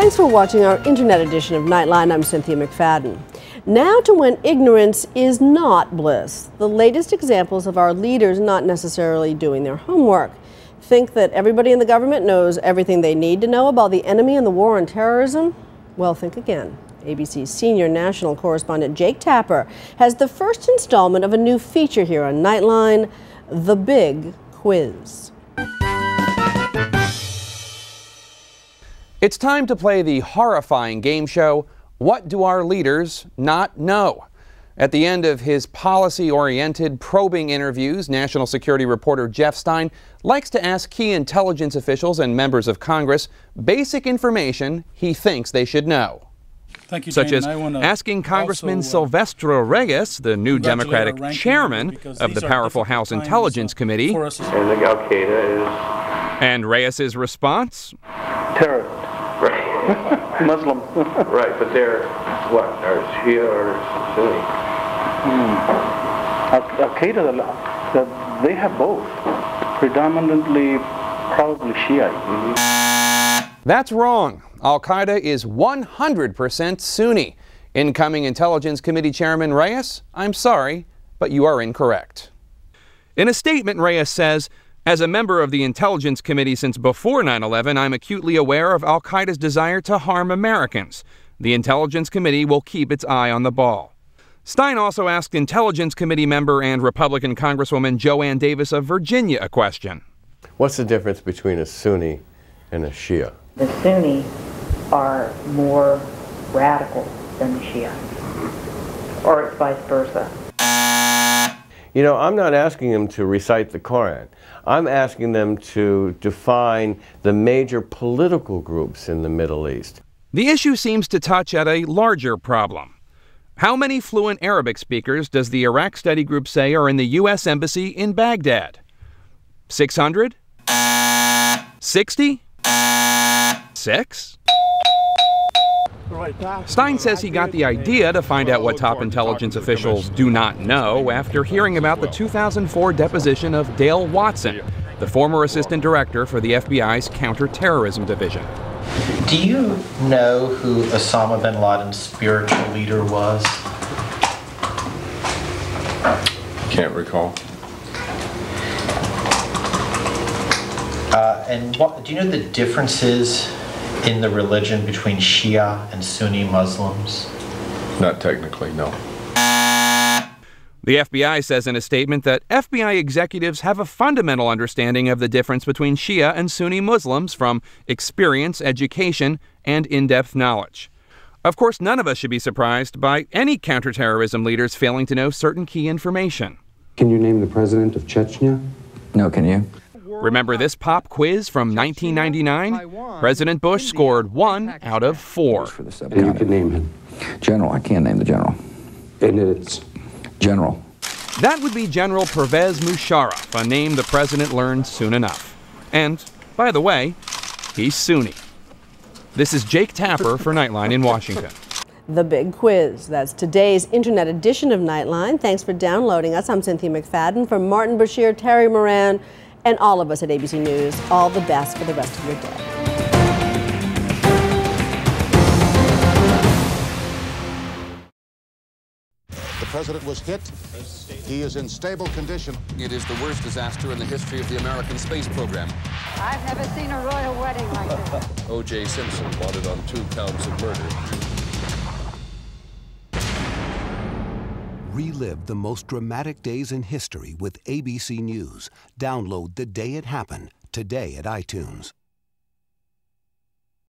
Thanks for watching our internet edition of Nightline. I'm Cynthia McFadden. Now to when ignorance is not bliss. The latest examples of our leaders not necessarily doing their homework. Think that everybody in the government knows everything they need to know about the enemy and the war on terrorism? Well, think again. ABC's senior national correspondent Jake Tapper has the first installment of a new feature here on Nightline, The Big Quiz. It's time to play the horrifying game show, What Do Our Leaders Not Know? At the end of his policy-oriented, probing interviews, national security reporter Jeff Stein likes to ask key intelligence officials and members of Congress basic information he thinks they should know. Thank you, Such Jane. as asking Congressman also, uh, Silvestre Reyes, the new Democratic chairman of the powerful House times, Intelligence uh, Committee, for us as- And the Al Qaeda and Reyes's response, terror, is right, Muslim. right, but they're what? Are Shia or Sunni? Hmm. Al Qaeda, the- the- they have both. Predominantly, probably Shiite. That's wrong. Al Qaeda is 100% Sunni. Incoming Intelligence Committee Chairman Reyes, I'm sorry, but you are incorrect. In a statement, Reyes says, As a member of the Intelligence Committee since before 9 11, I'm acutely aware of Al Qaeda's desire to harm Americans. The Intelligence Committee will keep its eye on the ball. Stein also asked Intelligence Committee member and Republican Congresswoman Jo Ann Davis of Virginia a question. What's the difference between a Sunni and a Shia? the Sunni are more radical than the Shia, or it's vice versa. You know, I'm not asking them to recite the Koran. I'm asking them to define the major political groups in the Middle East. The issue seems to touch at a larger problem. How many fluent Arabic speakers does the Iraq Study Group say are in the U.S. Embassy in Baghdad? 600? 60? 6? Stein says he got the idea to find out what top intelligence officials do not know after hearing about the 2004 deposition of Dale Watson, the former assistant director for the FBI's counterterrorism division. Do you know who Osama bin Laden's spiritual leader was? Can't recall. Uh, and what, do you know the differences in the religion between Shia and Sunni Muslims? Not technically, no. The FBI says in a statement that FBI executives have a fundamental understanding of the difference between Shia and Sunni Muslims from experience, education, and in depth knowledge. Of course, none of us should be surprised by any counterterrorism leaders failing to know certain key information. Can you name the president of Chechnya? No, can you? Remember this pop quiz from 1999? President Bush scored one out of four. And you can name him. General, I can't name the general. And it's General. That would be General Pervez Musharraf, a name the president learned soon enough. And, by the way, he's Sunni. This is Jake Tapper for Nightline in Washington. The Big Quiz. That's today's internet edition of Nightline. Thanks for downloading us. I'm Cynthia McFadden. For Martin Bashir, Terry Moran, and all of us at ABC News, all the best for the rest of your day. The president was hit. He is in stable condition. It is the worst disaster in the history of the American space program. I've never seen a royal wedding like this. O.J. Simpson wanted on two counts of murder. Relive the most dramatic days in history with ABC News. Download The Day It Happened today at iTunes.